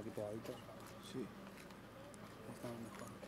aquí pegaditos. Sí. Estamos mejor.